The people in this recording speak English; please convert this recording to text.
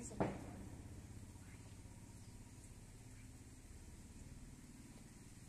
recently.